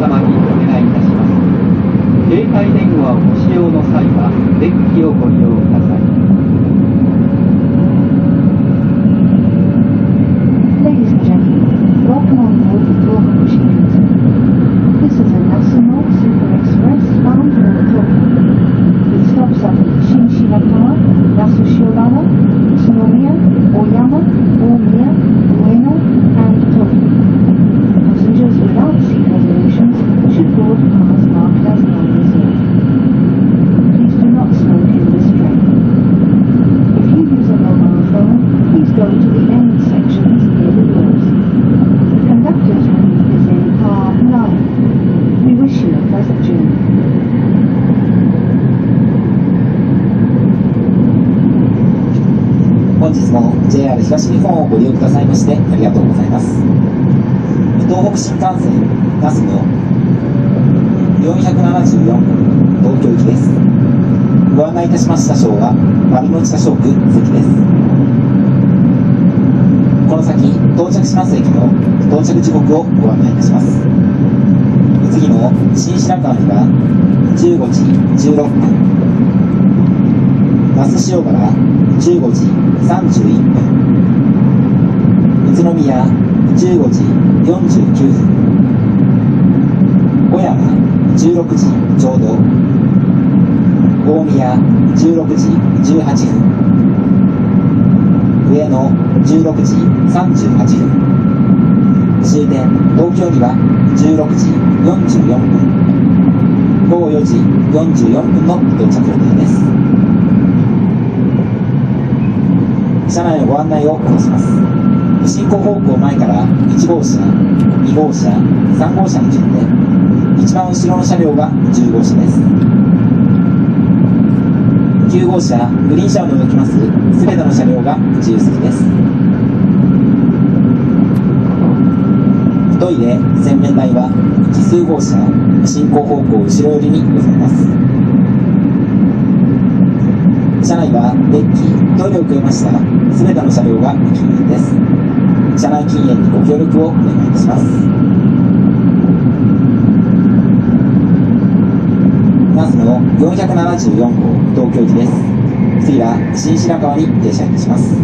様にお願いいたします。携帯電話をご使用の際は電気をご利用ください。本をご利用くださいましてありがとうございます。東北新幹線那須の474号東京行きです。ご案内いたします車掌は丸の内車掌区関です。この先到着します駅の到着時刻をご案内いたします。次の新白川には15時16分。那須塩原15時31分。宇都宮15時49分小山16時ちょうど。大宮16時18分。上野16時38分。終点東京には16時44分。午後4時44分の到着予定です。車内のご案内をいたします。進行方向前から1号車2号車3号車に順で一番後ろの車両が10号車です。9号車グリーン車を除きます。全ての車両が自由席です。トイレ洗面台は奇数号車進行方向後ろ寄りにございます。車内はデッキ、トイレを含めました全ての車両が禁煙です。車内禁煙にご協力をお願いいたします。まずの474号東京行きです。次は新白川に停車いたします。